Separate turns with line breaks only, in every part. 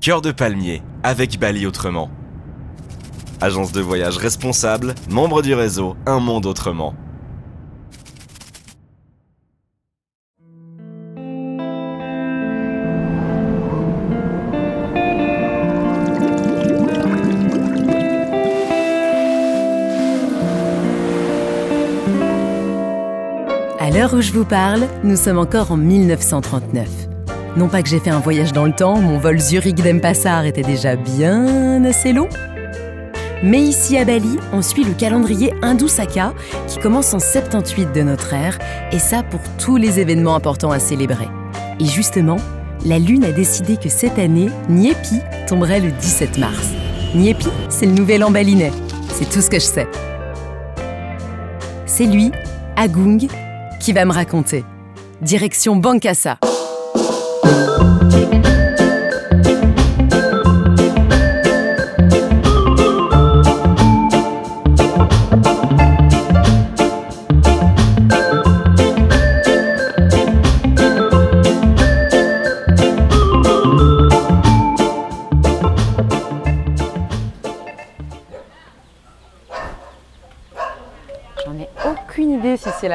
Cœur de palmier, avec Bali autrement. Agence de voyage responsable, membre du réseau Un Monde Autrement.
À l'heure où je vous parle, nous sommes encore en 1939. Non pas que j'ai fait un voyage dans le temps, mon vol Zurich-Denpasar était déjà bien assez long. Mais ici à Bali, on suit le calendrier hindou Saka qui commence en 78 de notre ère, et ça pour tous les événements importants à célébrer. Et justement, la Lune a décidé que cette année, Niepi tomberait le 17 mars. Niepi, c'est le nouvel an. C'est tout ce que je sais. C'est lui, Agung, qui va me raconter. Direction Bankasa.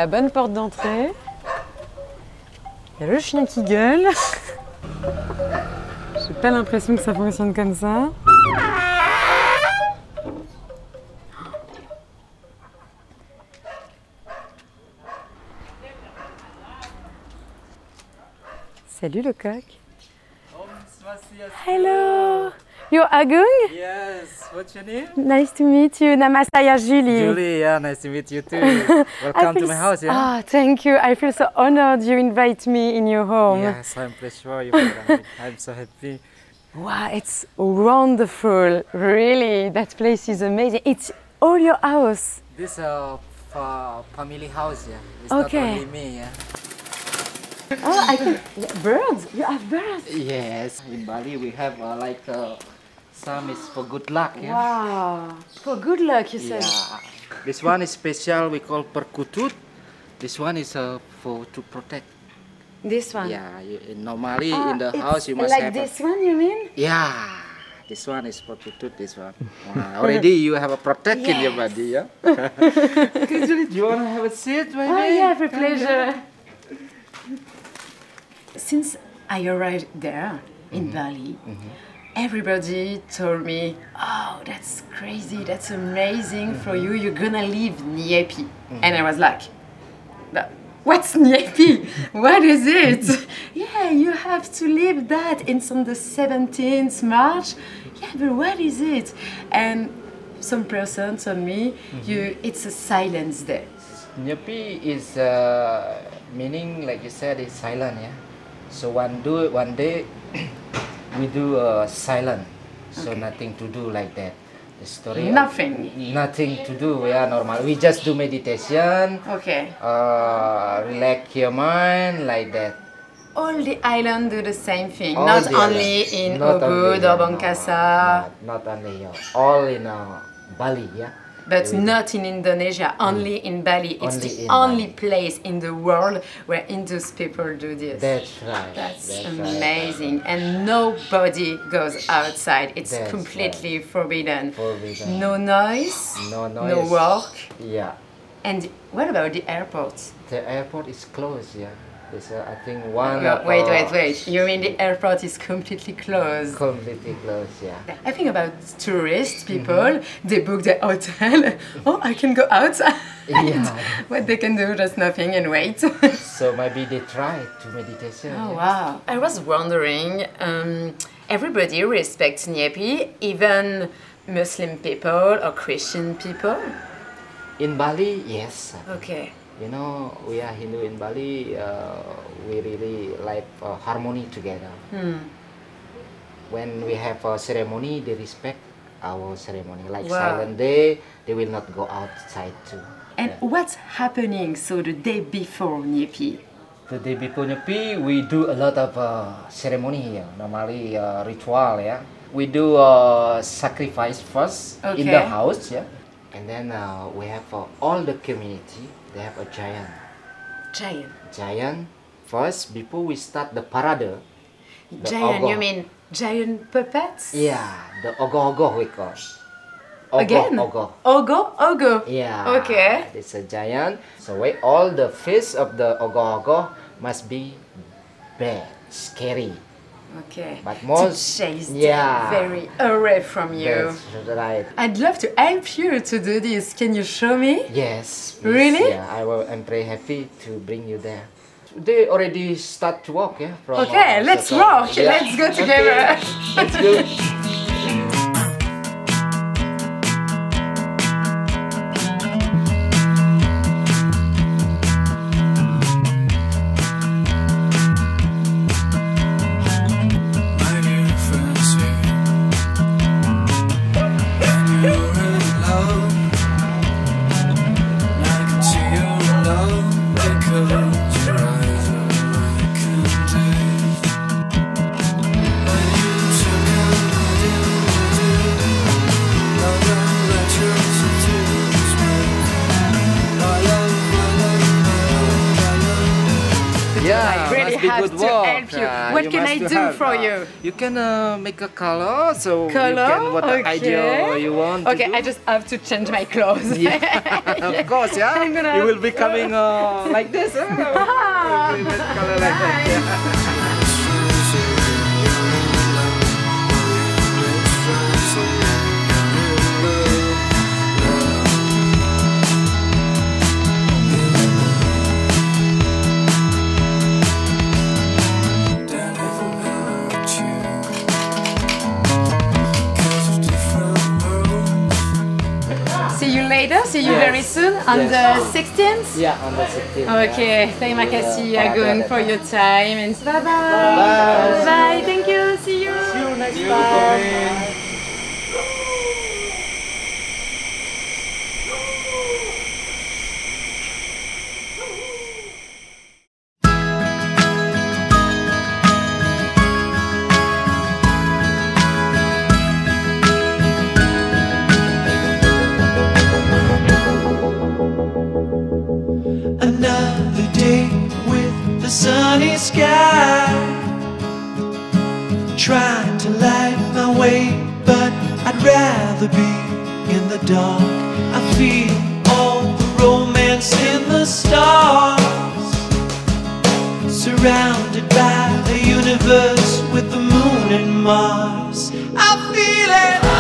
Bonne porte d'entrée. Il y a le chien qui gueule. J'ai pas l'impression que ça fonctionne comme ça. Salut le coq. Hello. You're Agung?
Yes, what's your name?
Nice to meet you. Namasaya Julie.
Julie, yeah, nice to meet you too. Welcome to my house, yeah?
Ah, thank you. I feel so honored you invite me in your home.
Yes, I'm pretty sure you. I'm so happy.
Wow, it's wonderful. Really, that place is amazing. It's all your house.
This uh, fa- family house, yeah. It's
Okay.
not only me, yeah.
Oh, I can. birds. You have birds.
Yes, in Bali we have uh, like uh, some is for good luck, yeah.
Wow. For good luck, you said.
Yeah. This one is special. We call perkutut. This one is uh, for to protect.
This one.
Yeah, you, normally
Ah,
in the house you must
like
have. a-
this one, you mean?
Yeah, this one is for to tooth. This one. Wow, already you have a protect in your body, yeah. okay, Julie, do you wanna have a seat, baby?
Oh, yeah, for pleasure.
Since I arrived there in mm-hmm. Bali, mm-hmm. everybody told me, "Oh, that's crazy! That's amazing for mm-hmm. you. You're gonna leave Nyepi." And I was like, "But what's Nyepi? What is it? yeah, you have to leave that. It's on the 17th March. Yeah, but what is it?" And some person told me, "You, it's a silence day."
Nyepi is uh, meaning like you said is silent, yeah. So one do one day we do uh, silent, so nothing to do like that. Story.
Nothing.
Nothing to do. Yeah, normal. We just do meditation.
Okay.
Uh, relax your mind like that.
All the island do the same thing,
All
not only
islands.
in
Not
Ubud or
no, Not, not only all in uh, Bali, yeah.
But not in Indonesia, mm. only in Bali. It's
Only
the only
Bali.
place in the world where Indus people do this.
That's right.
That's,
right.
amazing. And nobody goes outside. It's
That's
completely forbidden.
Forbidden.
No noise,
No noise, no
work.
Yeah.
And what about the airport?
The airport is closed, yeah. There's, uh, I think, one. Of,
wait, wait, wait. You mean the airport is completely closed?
Completely closed, yeah.
I think about tourist people, they book their hotel. oh, I can go outside.
Yeah.
what they can do, just nothing and wait.
So maybe they try to meditation.
oh,
yeah.
wow. I was wondering, um, everybody respects Nyepi, even Muslim people or Christian people?
In Bali, yes.
Okay.
You know, we are Hindu in Bali. Uh, we really like uh, harmony together.
Hmm.
When we have a ceremony, they respect our ceremony. Like
Wow.
silent day, they will not go outside too.
And what's happening so the day before Nyepi?
The day before Nyepi, we do a lot of uh, ceremony here. Normally, uh, ritual, yeah. We do uh, sacrifice first in the house, yeah. And then uh, we have uh, all the community. They have a giant.
Giant.
Giant first before we start the parade. the
Giant, you mean
giant puppets?
Yeah, the ogoh ogoh we call. Ogo,
Again?
Ogo.
Ogo, ogo.
Yeah.
Okay.
It's a giant. So wait, all the face of the ogoh ogoh must be bad, scary.
Okay.
But
to
most-
chase them
yeah.
very away from you.
That's right.
I'd love to help you to do this. Can you show me?
Yes. please.
Really?
Yeah, I will. I'm very happy to bring you there. They already start to walk, yeah. From,
Okay, let's walk.
Yeah.
Let's go
Okay,
together.
Let's go.
have to
work.
help you.
Uh,
What can I do
help,
for
uh,
you?
You can uh, make a color, so you can what
okay.
idea you want. to
Okay. I just have to change my clothes.
Yeah, of course, yeah.
I'm gonna-
You will be coming uh, like this. Huh?
Ah,
color like that.
See you. See you
Yes.
very soon on
Yes.
the 16th.
Yeah, on the 16.
Okay, terima kasih Agung for your time and bye bye.
Bye.
Bye. Thank you. See you.
See you next time.
Another day with the sunny sky. Trying to light my way, but I'd rather be in the dark. I feel all the romance in the stars. Surrounded by the universe with the moon and Mars. I feel it.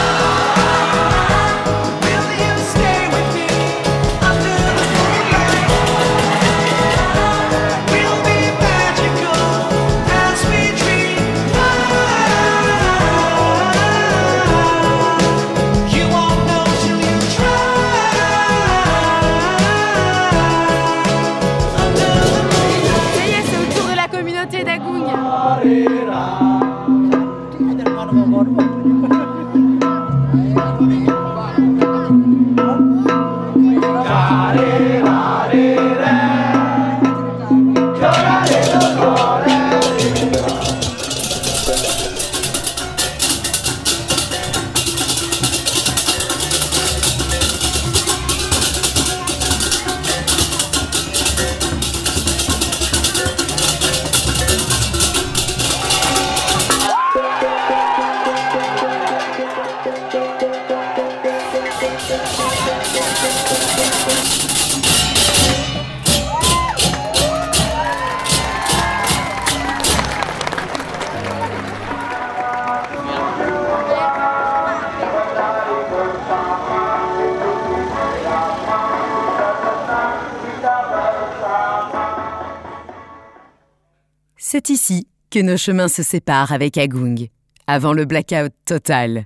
Que nos chemins se séparent avec Agung, avant le blackout total.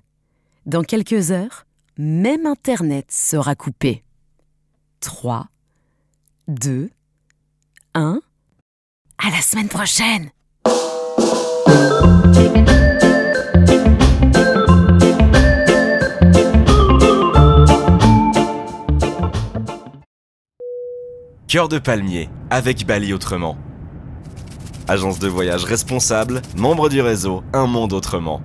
Dans quelques heures, même Internet sera coupé. 3, 2, 1. À la semaine prochaine!
Cœur de palmier, avec Bali autrement. Agence de voyage responsable, membre du réseau Un monde autrement.